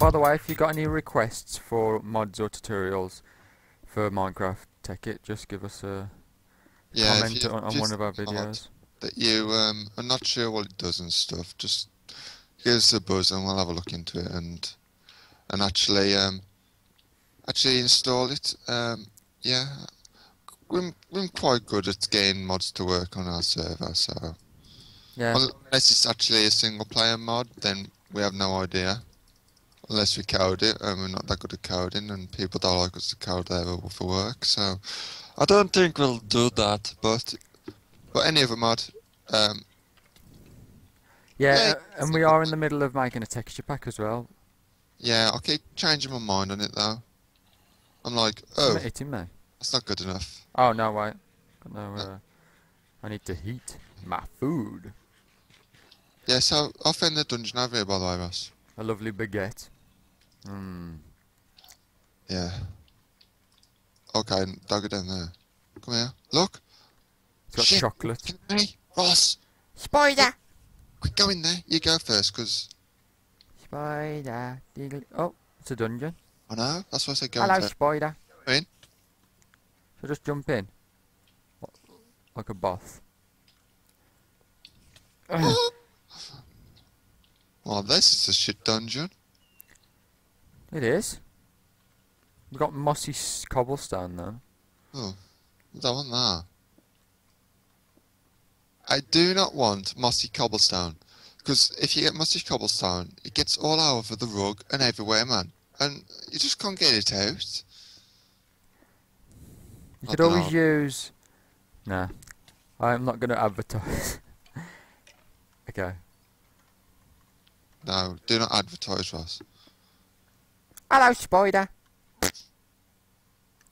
By the way, if you've got any requests for mods or tutorials for Minecraft Tekkit, just give us a Yeah, comment you- on, on one of our videos. That you um are not sure what it does and stuff. Just give us a buzz and we'll have a look into it and and actually um actually install it. Um yeah, we're we're quite good at getting mods to work on our server. So Yeah, unless it's actually a single player mod, then we have no idea. Unless we code it, and we're not that good at coding, and people don't like us to code their for work. So I don't think we'll do that. But but any other mod, um, yeah, yeah, uh, and we are in the middle of making a texture pack as well. yeah, I keep changing my mind on it though. I'm like, oh, hitting me. that's not good enough. Oh no, wait. No, uh, I need to heat my food. Yeah, so I found the dungeon over here, by the way, Ross. A lovely baguette. Mmm. Yeah. Okay, dog it down there. Come here. Look. It's got Shit. chocolate. Look at me, Ross. Spider! Quick, go in there. You go first, cause Spider. Oh, it's a dungeon. I know. That's why I said go Hello, in first. spider. Go in. So just jump in. Like a boss. well, this is a shit dungeon. It is. We've got mossy cobblestone though. Oh, I don't want that. I do not want mossy cobblestone. Because if you get mossy cobblestone, it gets all over the rug and everywhere, man. And you just can't get it out. You I could always use. Nah. I'm not going to advertise. okay. No, do not advertise, Ross. Hello, spider. I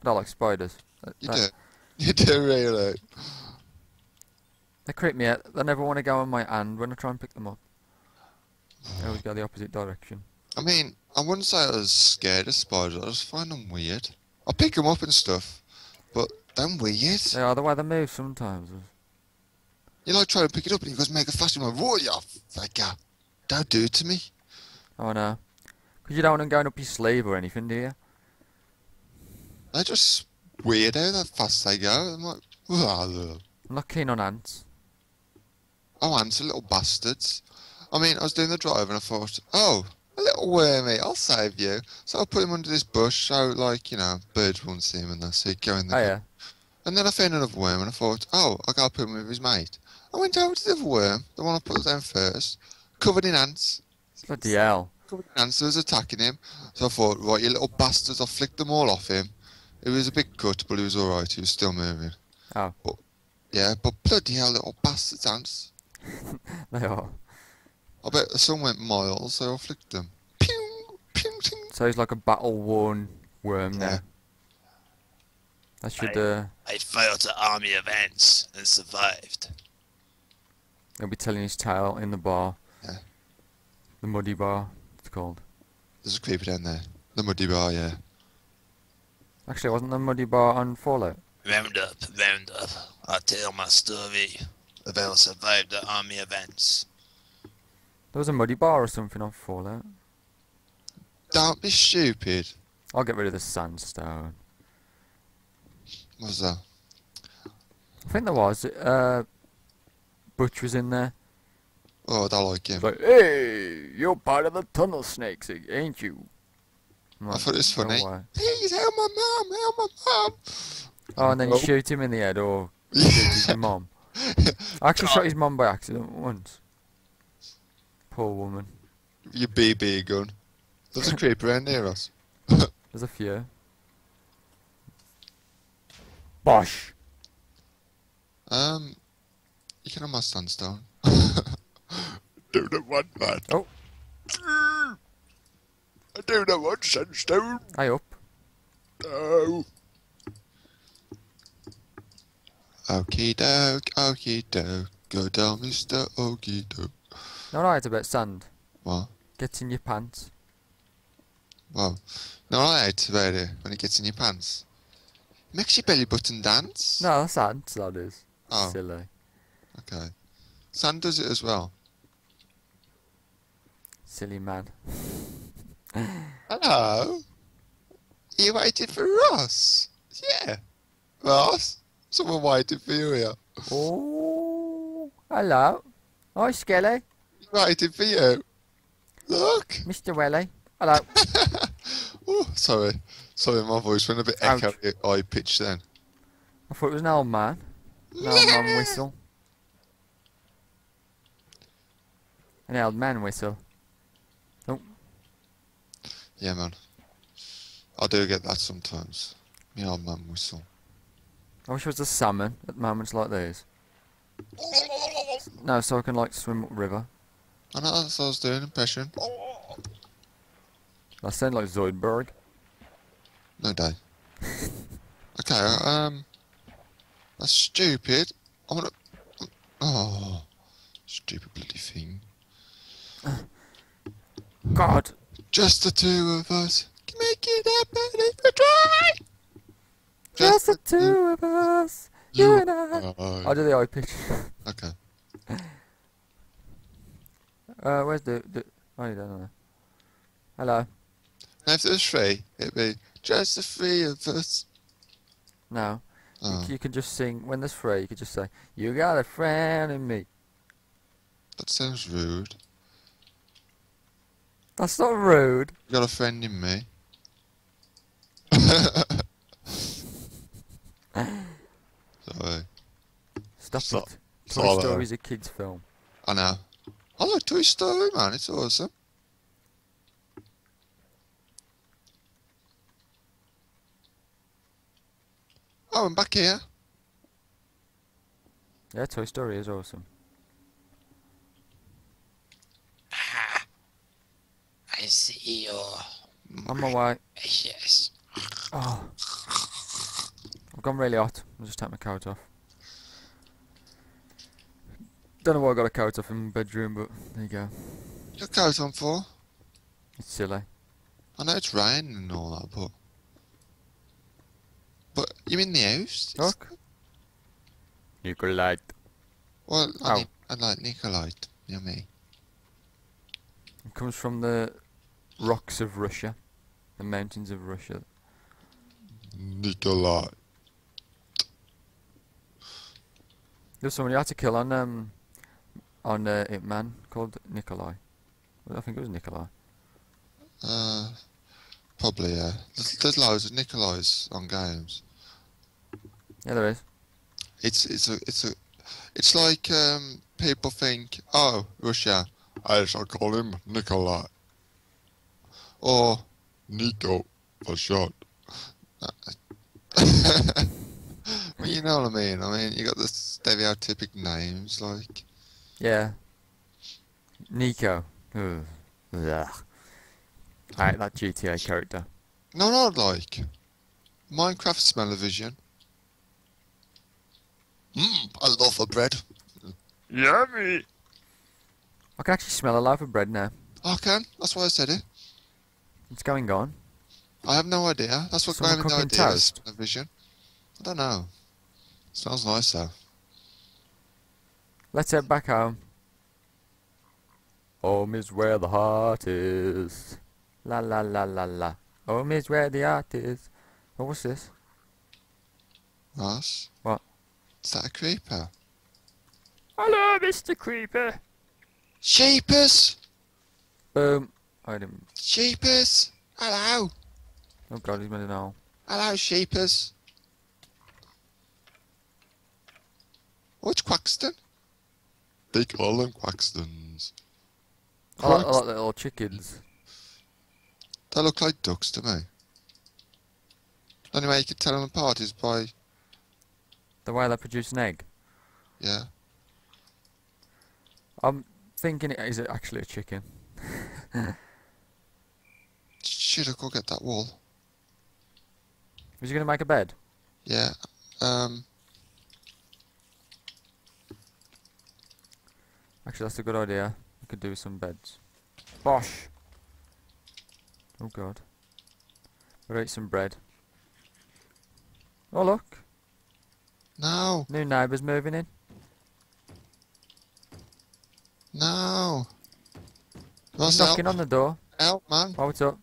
don't like spiders. You do. You do really. they creep me out. They never want to go on my hand when I try and pick them up. They always go the opposite direction. I mean, I wouldn't say I was scared of spiders. I just find them weird. I pick them up and stuff, but they're weird. They are the way they move sometimes. You like try to pick it up and he goes mega fast and I'm like, whoa, you figure. Don't do it to me. Oh no. Because you don't want them going up your sleeve or anything, do you? They're just weird how fast they go. I'm like, "Ugh." I'm not keen on ants. oh, ants are little bastards. I mean, I was doing the drive and I thought, oh, a little wormy, I'll save you. So I put him under this bush so, like, you know, birds won't see him and that's it, go in Oh there. yeah. And then I found another worm and I thought, oh, I gotta put him with his mate. I went over to the other worm, the one I put down first, covered in ants. Bloody hell. Covered in ants was attacking him. So I thought, right, you little bastards, I flicked them all off him. It was a bit cut, but he was alright, he was still moving. Oh. But, yeah, but bloody hell, little bastards ants. They are. I bet the some went miles, so I flicked them. Pew, pew, ting. So he's like a battle worn worm now. Yeah. That should I- uh I fought an army of ants and survived. he'll be telling his tale in the bar. Yeah. The muddy bar, it's called. There's a creeper down there. The muddy bar, yeah. Actually, it wasn't the muddy bar on Fallout? Round up, round up. I tell my story of how I survived the army events. There was a muddy bar or something on Fallout. Don't be stupid. I'll get rid of the sandstone. What's that? I think there was. Uh, Butch was in there. Oh, I don't like him. Like, hey, you're part of the tunnel snakes, ain't you? I'm I thought it was "No funny. way." Please help my mum, help my mum. Oh, and then you Oh. shoot him in the head or shoot his mom. I actually shot his mom by accident once. Poor woman. Your BB gun. There's a creeper around near us. There's a few. Bosh! Um, you can have my sandstone. Do not want that. Oh. I do not want sandstone. Hey up. No. Okie doke, okie doke. Go down, Mr. Okie doke. No, no, it's about sand. What? Gets in your pants. Well, no, I hate about it when it gets in your pants. Makes your belly button dance. No, that's ants, that is. Oh. Silly. Okay. Sand does it as well. Silly man. Hello? You waited for Ross? Yeah. Ross? Someone waited for you here. Oh, hello. Hi, Skelly. Waiting for you. Look. Mr. Welly. Hello. oh, sorry. Sorry, my voice went a bit echoey, high pitched then. I thought it was an old man. An old man whistle. An old man whistle. Yeah, man. I do get that sometimes. Me old man whistle. I wish it was a salmon at moments like these. No, so I can like swim up river. I know that's what I was doing, impression. I sound like Zoidberg. No day. okay, um... That's stupid. I wanna... Oh... Stupid bloody thing. God. Just the two of us can make it happen if we try! Just the two of us. You and I. I. I'll do the eye pitch. Okay. Uh, where's the, the... Oh, you don't know. Hello. Now if there's three, it'd be just the three of us. No. Oh, You can just sing, when there's three, you can just say, You got a friend in me. that sounds rude. That's not rude. You got a friend in me. Sorry. Stop So- it. so Toy there. Story's a kid's film. I know. I like Toy Story, man. It's awesome. Oh, I'm back here. Yeah, Toy Story is awesome. I see your On my way. yes. Oh. I've gone really hot. I'll just take my coat off. Don't know why I got a coat off in my bedroom, but there you go. Your coat on for? It's silly. I know it's raining and all that, but... But you're in the house? It's- Look. Nikolite. Well, I, Oh. need, I like Nikolite. You know me. It comes from the rocks of Russia. The mountains of Russia. Nikolite. There's someone you had to kill on um on uh, Hitman called Nikolai. Well, I think it was Nikolai. Uh, probably, yeah. There's, there's loads of Nicolais on games. Yeah, there is. It's it's a it's a it's like um people think oh Russia I shall call him Nikolai or Nico for short. well, you know what I mean. I mean you got the stereotypic names like Yeah. Nico. Ugh. Ugh. I hate that GTA character. no not like Minecraft smell-o-vision. Mmm, I love a bread. Yummy. I can actually smell a loaf of bread now. I can. That's why I said it. It's going on. I have no idea. That's what Someone gave me the cooking idea. toast? of Vision. I don't know. Smells nice though. Let's head back home. Home is where the heart is. La la la la la. Home is where the heart is. Oh, what's this? Nice. What? Is that a creeper? Hello, Mr. Creeper. Sheepers! Boom. I didn't. Sheepers! Hello! Oh god, he's made an hole. Hello, sheepers! Oh, it's Quaxton. They call them Quaxtons. I like, I Quax- like the little chickens. They look like ducks to me. The only way you can tell them apart is by, The way they produce an egg. yeah. I'm thinking, it, is it actually a chicken? Should I go get that wall? Was you going to make a bed? Yeah. Um, Actually, that's a good idea. We could do some beds. Bosh! Oh god. We'll eat some bread. Oh look! no, New neighbours moving in. no. What's knocking on the door. Help, man. Oh, what's up?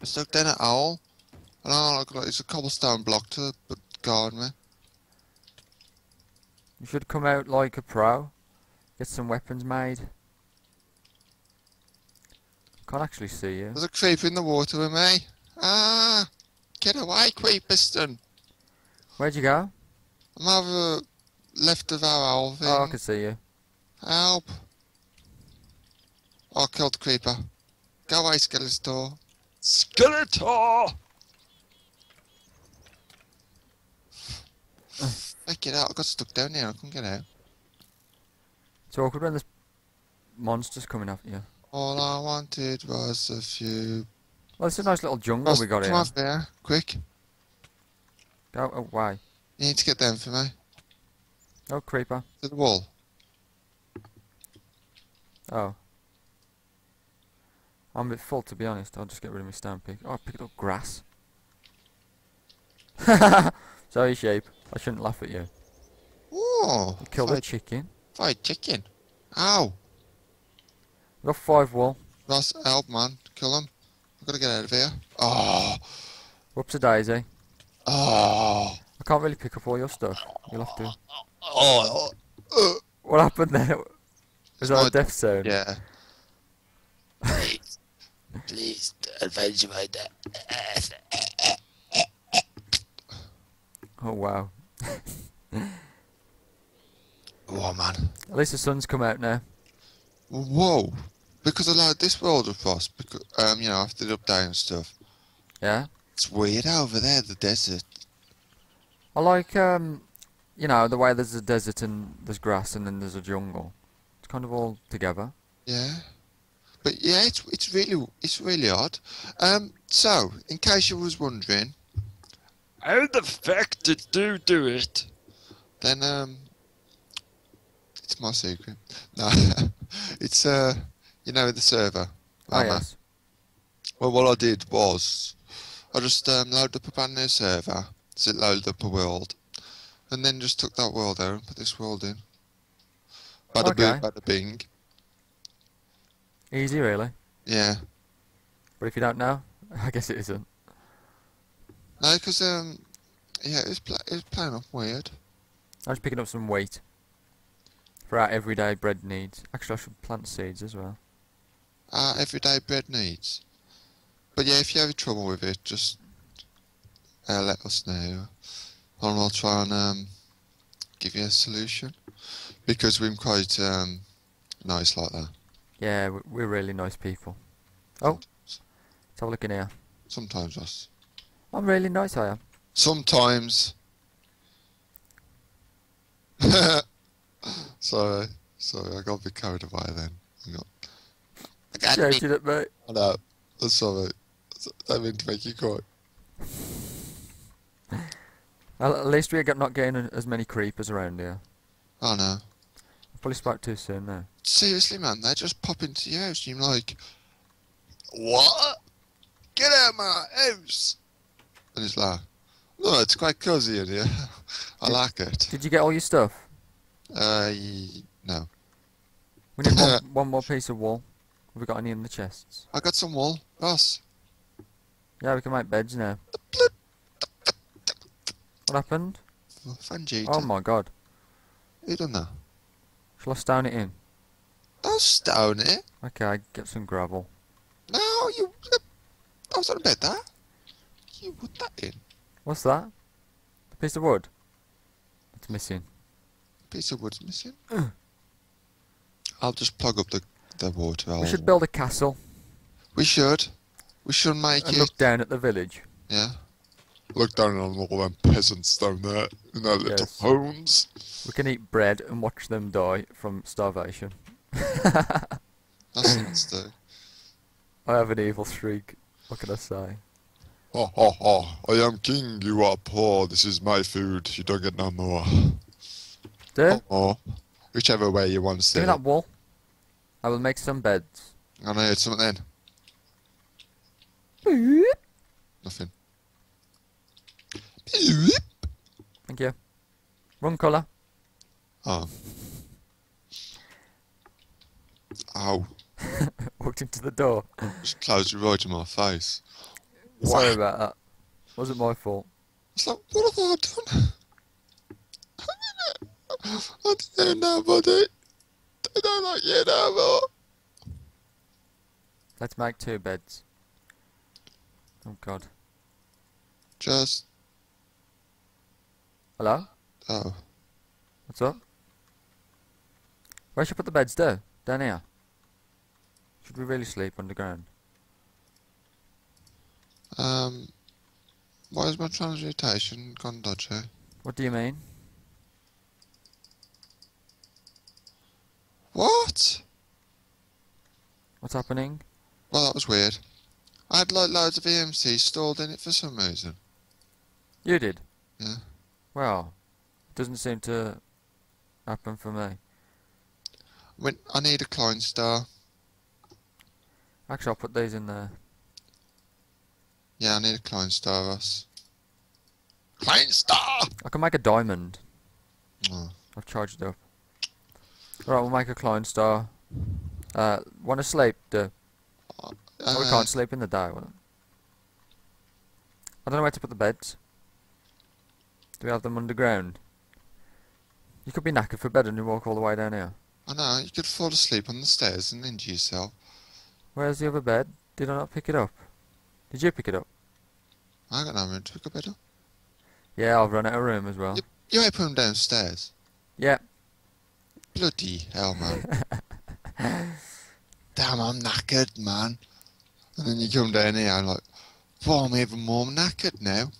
I stuck down an owl. And all I got is a cobblestone block to b- guard me. You should come out like a pro. Get some weapons made. Can't actually see you. There's a creeper in the water with me. Ah! Get away, creeperston. Where'd you go? I'm over left of our owl thing. Oh, I can see you. Help. Oh, I killed the creeper. Go away, Skeletor. Skeletor! Hey, get out. I got stuck down here. I couldn't get out. It's awkward when there's monsters coming after you. All I wanted was a few... Well, it's a nice little jungle we got come here. off there. Quick. Go oh, away. You need to get down for me. Oh, creeper. To the wall. Oh. I'm a bit full, to be honest. I'll just get rid of my stone pick. Oh, I picked up grass. Sorry, sheep. I shouldn't laugh at you. Oh! You killed a fried, chicken. fried chicken. Ow! We got five wool. Ross, help, man. Kill him. I've got to get out of here. Oh! Whoops a daisy. Oh! I can't really pick up all your stuff. You'll have to. Oh, Uh, What happened there? Was that my- a death zone? yeah. please. Please, avenge my death. Oh wow. Oh, man. At least the sun's come out now. Whoa! Because I like this world of Frost, because, um, you know, after the update and stuff. Yeah. It's weird over there, the desert. I like um, you know, the way there's a desert and there's grass and then there's a jungle. It's kind of all together. Yeah. But yeah, it's it's really it's really odd. Um, so in case you was wondering, How the fuck did you do it? then um, it's my secret. No, it's uh, you know, the server. Oh yes. Well, what I did was I just um, loaded up a brand new server, so it loaded up a world, and then just took that world out and put this world in. Bada boom, Okay. bada bing. Easy really. Yeah. But if you don't know, I guess it isn't. No, because um, yeah, it's was, pla it was playing off weird. I'm just picking up some wheat. For our everyday bread needs. Actually I should plant seeds as well. Our everyday bread needs. But yeah, if you have trouble with it, just uh, let us know, and we'll try and um, give you a solution. Because we're quite um, nice like that. Yeah, we- we're really nice people. Oh. Let's have a look in here. Sometimes us. I'm really nice, I am. Sometimes. sorry, sorry, I got a bit carried away then. I got. I got. Shouted at me. I know. I'm sorry. I didn't mean to make you cry. Well, at least we're not getting as many creepers around here. Oh no. I probably spoke too soon now. Seriously, man, they just pop into your house and you're like, What? Get out of my house! And it's like, No, it's quite cozy in here. I like it. Did you get all your stuff? Uh, no. We need one, one more piece of wool. Have we got any in the chests? I got some wool. Ross. Yeah, we can make beds now. What happened? Fangita. Oh my god. Who done that? Shall I stone it in? Don't stone it. Okay, I get some gravel. No, you. I was on about that. You put that in. What's that? A piece of wood? It's missing. A Piece of wood's missing. I'll just plug up the, the water. I'll, We should build a castle We should. We should make and it. look down at the village. Yeah. Look down on all them peasants down there in their little Yes. homes. We can eat bread and watch them die from starvation. That's nice though. I have an evil streak. What can I say? Ha ha ha. I am king, you are poor. This is my food. You don't get no more. Do? Or whichever way you want to Give me that wool. I will make some beds. I know it's something then. Nothing. Thank you. Wrong colour. Oh. Ow. Oh. Walked into the door. Just closed it right in my face. Sorry Whack. about that. Wasn't my fault. It's like, what have I done? I didn't know, buddy. I don't like you no more. Let's make two beds. Oh god. Just, Hello? oh. What's up? Where should I put the beds though? Down here? Should we really sleep underground? Um, why is my transmutation gone dodgy? What do you mean? What? What's happening? Well, that was weird. I had like loads of EMC stored in it for some reason. You did? Yeah. Well, doesn't seem to happen for me. I mean, I need a Klein star. Actually, I'll put these in there. Yeah, I need a Klein star, Ross. Klein star! I can make a diamond. Oh. I've charged it up. Alright, we'll make a Klein star. Uh, want to sleep? Do. Oh, we Uh, can't sleep in the day. will it? I don't know where to put the beds. Do we have them underground? You could be knackered for bed and you walk all the way down here. I know, you could fall asleep on the stairs and injure yourself. Where's the other bed? Did I not pick it up? Did you pick it up? I got no room to pick up better. Yeah, I've run out of room as well. You ain't put them downstairs. Yeah. Bloody hell, man. Damn, I'm knackered, man. And then you come down here and like, well, I'm even more knackered now.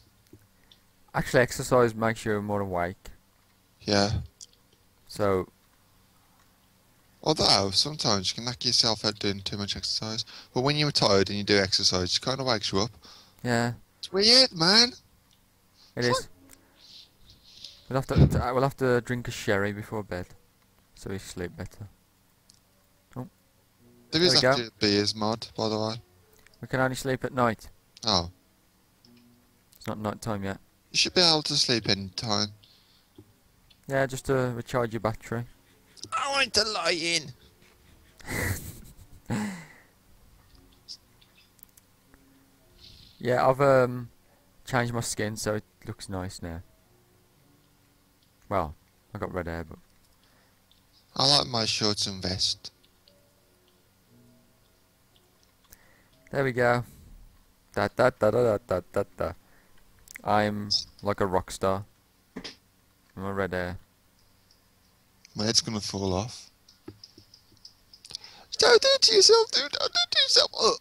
Actually, exercise makes you more awake. Yeah. So, Although, sometimes you can knock yourself out doing too much exercise. But when you're tired and you do exercise, it kind of wakes you up. yeah, It's weird, man. it is. We'll have to, we'll have to drink a sherry before bed, so we sleep better. Oh. There is There actually a beers mod, by the way. We can only sleep at night. Oh. It's not night time yet. You should be able to sleep any time. Yeah, just to recharge your battery. I want to lie in. Yeah, I've um changed my skin so it looks nice now. Well, I got red hair, but I like my shorts and vest. there we go. Da da da da da da da da. I'm like a rock star. I'm a red hair. My head's gonna fall off. Don't do it to yourself, dude. Don't do it to yourself. Oh.